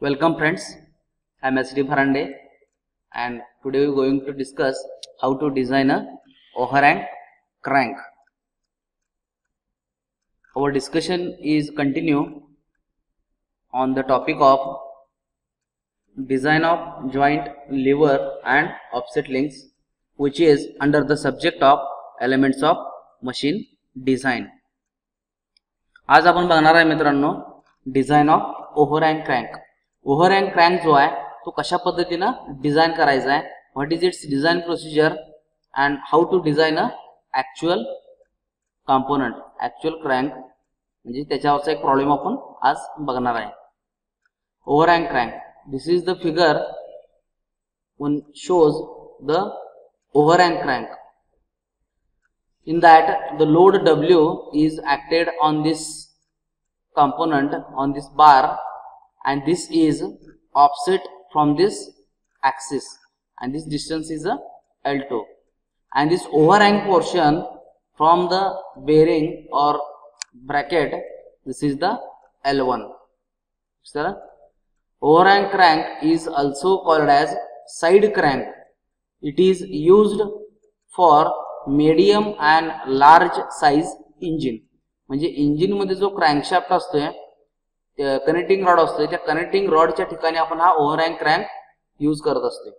Welcome friends, I am SD Farande and today we are going to discuss how to design a overhang crank. Our discussion is continue on the topic of design of joint lever and offset links which is under the subject of elements of machine design. आज आपण बघणार आहे मित्रांनो design of overhang crank overhang crank जो आहे तो कशा पद्धतीनं डिझाईन करायचा आहे what is its design procedure and how to design a actual component actual crank म्हणजे त्याच्यावरचा एक प्रॉब्लेम आपण आज बघणार आहे. Overhang crank this is the figure one shows the overhang crank. In that the load w is acted on this component on this bar and this is offset from this axis and this distance is a L2 and this overhang portion from the bearing or bracket this is the L1 sir overhang crank is also called as side crank it is used for medium and large size engine म्हणजे engine मध्ये जो crankshaft असतोय connecting rod असतो त्या connecting रॉडच्या ठिकाणी आपण हा ओव्हरहँग crank use करत असते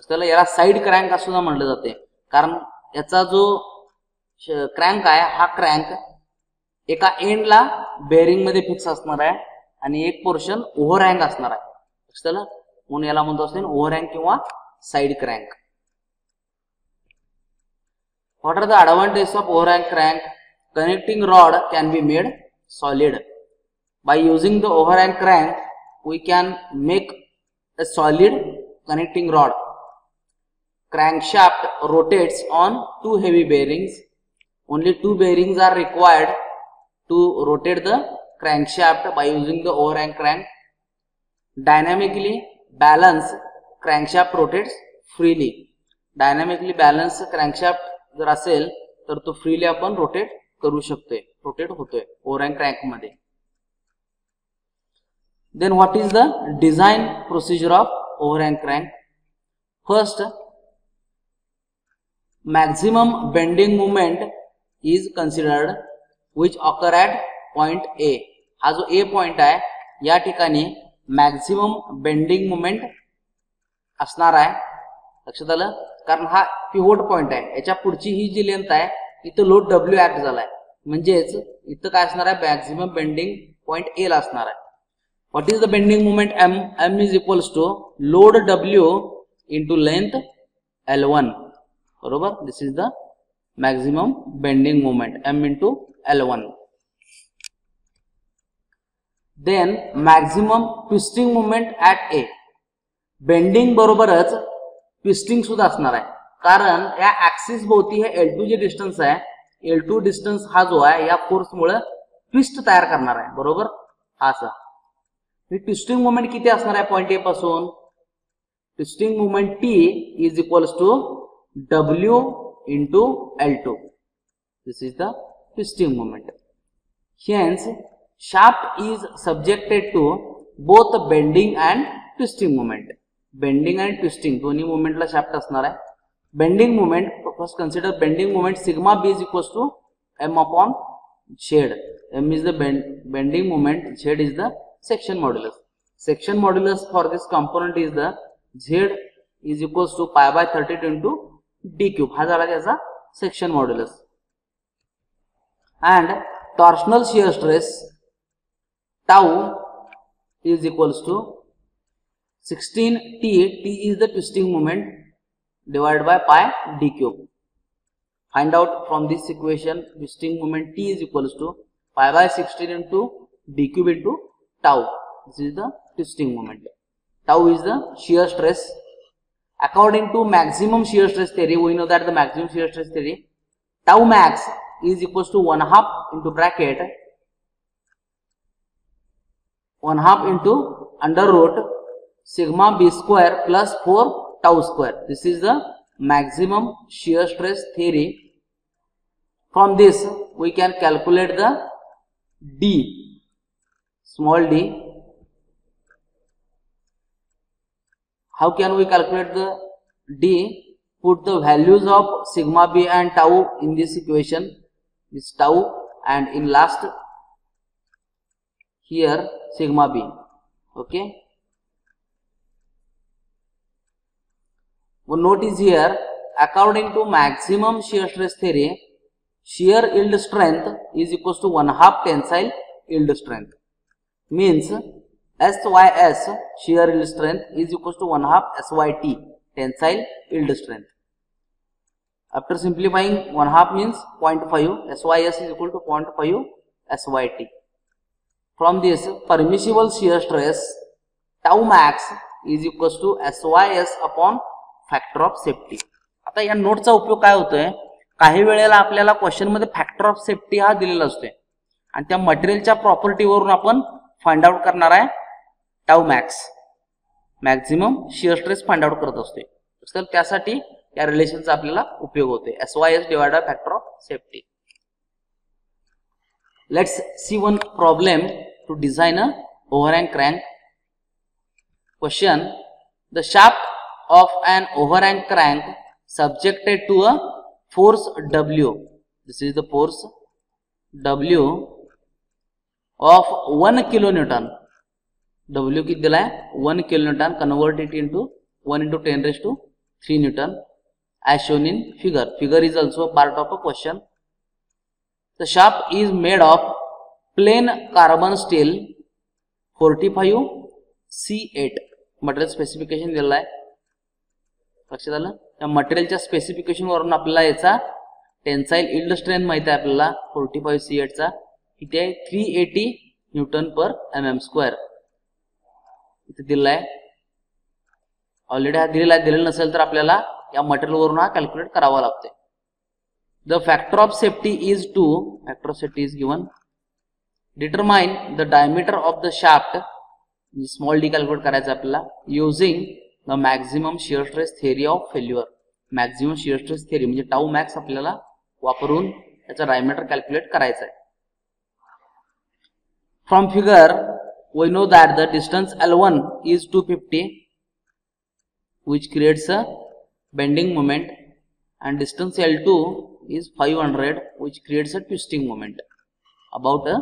त्याला याला साईड क्रँक असं सुद्धा म्हटलं जाते कारण याचा जो क्रँक आहे हा क्रँक एका एंडला बेअरिंगमध्ये फिक्स असणार आहे आणि एक पोर्शन ओव्हरहँग असणार आहे. त्याला म्हणून याला म्हणतो असते ओव्हरहँग किंवा side crank what are the advantages of overhang crank connecting rod can be made solid By using the overhang crank, we can make a solid connecting rod. Crankshaft rotates on two heavy bearings. Only two bearings are required to rotate the crankshaft by using the overhang crank. Dynamically balance crankshaft rotates freely. Dynamically balance crankshaft जर असेल तर तो freely आपण rotate करू शकतोय rotate होतोय overhang क्रँकमध्ये then what is the design procedure of overhang crank? First maximum bending moment is considered which occur at point A हा जो ए पॉइंट आहे या ठिकाणी मॅक्झिमम बेंडिंग मुवमेंट असणार आहे. लक्षात आलं? कारण हा पिवोट पॉइंट आहे. याच्या पुढची ही जी लेंथ आहे इथं लोड डब्ल्यू ऍक्ट झालाय. म्हणजेच इथं काय असणार आहे? मॅक्झिमम बेंडिंग पॉइंट ए ला असणार आहे. What is the bending moment M M is equals to load W into length L one बरोबर? This is the maximum bending moment M into L one then maximum twisting moment at A bending बरोबरच twisting सुद्धा असणार आहे. कारण या axis भोवती हे L two जे डिस्टन्स आहे एल टू डिस्टन्स हा जो आहे या फोर्समुळे ट्विस्ट तयार करणार आहे. बरोबर? हा असा. ट्विस्टिंग मुवमेंट किती असणार आहे पॉइंट ए पासून? Twisting moment T is equals to W into L two this is the twisting moment hence shaft is subjected to both bending and twisting moment bending and twisting दोन्ही मुवमेंटला shaft असणार आहे. Bending moment first consider bending moment sigma B is equals to M upon Z M is the bending moment Z is the section modulus section modulus for this component is the Z is equals to pi by thirty two into d cube हा झाला त्याचा section modulus and torsional shear stress tau is equals to 16 t t is the twisting moment divided by pi d cube find out from this equation twisting moment t is equals to pi by 16 into d cube into tau this is the twisting moment tau is the shear stress according to maximum shear stress theory we know that the maximum shear stress theory tau max is equals to 1 half into bracket 1 half into under root sigma b square plus 4 tau square. This is the maximum shear stress theory. From this, we can calculate the D, small d. How can we calculate the d? Put the values of sigma b and tau in this equation. This tau and in last here sigma b. Okay. One note is here according to maximum shear stress theory shear yield strength is equals to one half tensile yield strength means SYS shear yield strength is equals to 1 half SYT tensile yield strength after simplifying 1 half means 0.5 SYS is equal to 0.5 SYT from this permissible shear stress tau max is equals to SYS upon factor of safety आता या नोटचा उपयोग काय होतोय काही वेळेला आपल्याला क्वेश्चनमध्ये factor of safety हा दिलेला असतोय आणि त्या मटेरियलच्या प्रॉपर्टीवरून आपण फाइंड आउट करणार आहे. Tau max maximum shear stress find out करत असतोय. तर त्यासाठी या रिलेशनचा आपल्याला उपयोग होतोय. S Y S divide factor of safety let's see one problem to design a overhang crank question. The shaft of an overhang crank subjected to a force W. This is the force W. Of one kilo newton W किती दिला आहे one kilo newton convert it into one into ten raise to three newton as shown in figure figure is also part of a question the shaft is made of plain carbon steel forty five C eight material specification दिलेलं आहे लक्षात आलं त्या मटेरियलच्या specification वरून आपल्याला याचा tensile yield strength माहिती आहे आपल्याला फोर्टी फाईव्ह सी एटचा किती आहे three eighty newton per M M square इथे दिलेला आहे ऑलरेडी हा दिलेला आहे दिलेला नसेल तर आपल्याला या मटेरियल वरून हा कॅल्क्युलेट करावा लागतोय. The factor of safety is two factor of safety is given determine the diameter of the shaft small D calculate करायचं आपल्याला using the maximum shear stress theory of failure maximum shear stress theory म्हणजे tau max आपल्याला वापरून त्याचा diameter calculate करायचा आहे From figure, we know that the distance L1 is 250 which creates a bending moment and distance L2 is 500 which creates a twisting moment about a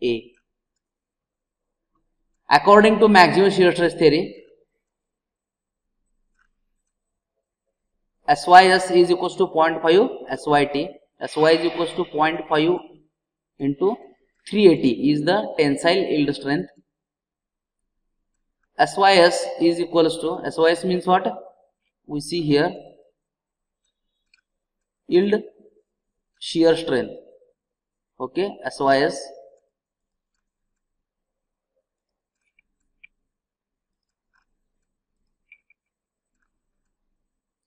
A. According to maximum shear stress theory, SYS is equals to 0.5 SYT, SY is equals to 0.5 into 380 is the tensile yield strength. SYS is equals to SYS means what? We see here. Yield shear strength. Okay SYS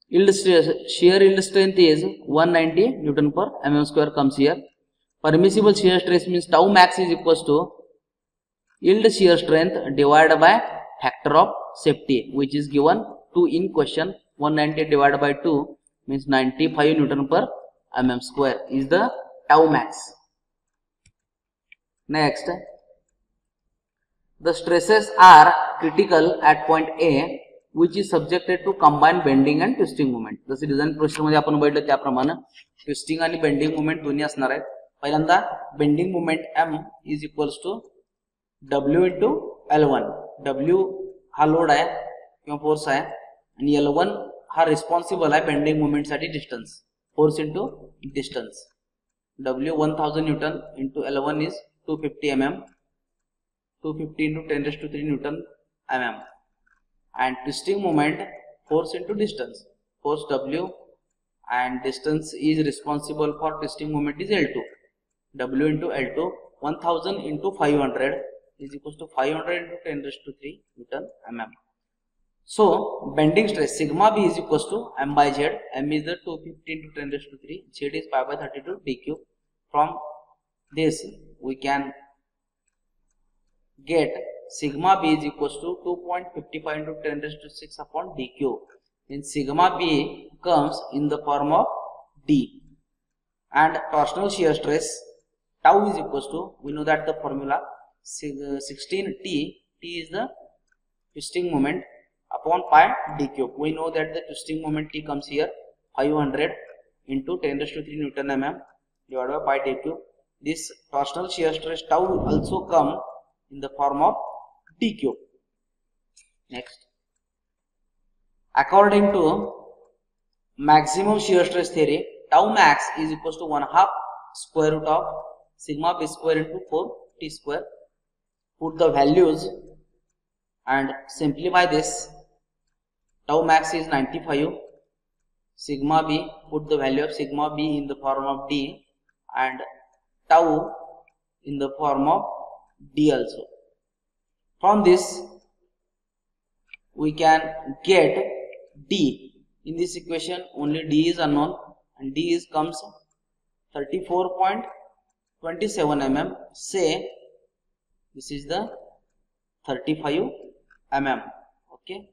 yield shear yield strength is 190 newton per mm square comes here permissible shear stress means tau max is equal to yield shear strength divide by factor of safety which is given two in question one ninety divide by two means ninety five newton per M M square is the tau max next the stresses are critical at point A which is subjected to combine bending and twisting moment जसे design process मध्ये आपण बैठक त्याप्रमाणे twisting आणि bending movement दोन्ही असणार आहेत. पहिल्यांदा bending moment M is equals to W into L one W हा लोड आहे किंवा फोर्स आहे आणि एल वन हा रिस्पॉन्सिबल आहे bending मुवमेंटसाठी distance force into distance W one thousand newton into L one is two fifty M M two fifty into ten raise to three newton M M and twisting moment force distance force force w and distance is responsible for twisting moment is l2 w into l2 1000 into 500 is equals to 500 into 10 raised to 3 newton mm so bending stress sigma b is equals to m by z m is the 250 into 10 raised to 3 z is pi by 32 d cube from this we can get sigma b is equals to 2.55 into 10 raised to 6 upon d cube. Then sigma b comes in the form of d. And torsional shear stress tau is equals to, we know that the formula 16t, t is the twisting moment upon pi d cube. We know that the twisting moment T comes here 500 into 10 raised to 3 Newton mm divided by pi d cube. This torsional shear stress tau also come in the form of d cube. Next, according to maximum shear stress theory, tau max is equals to 1 half square root of sigma b square into 4 t square. Put the values and simplify this. Tau max is 95. Sigma b, put the value of sigma b in the form of d and tau in the form of d also. From this, we can get d. In this equation, only d is unknown and d is comes 34.27 mm. Say this is the 35 mm. Okay.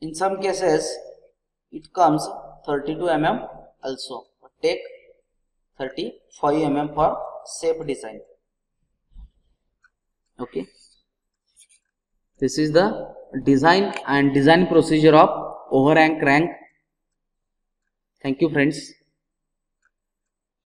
In some cases, it comes 32 mm also. Take 35 mm for safe design. Okay. This is the design and design procedure of overhang crank. Thank you friends.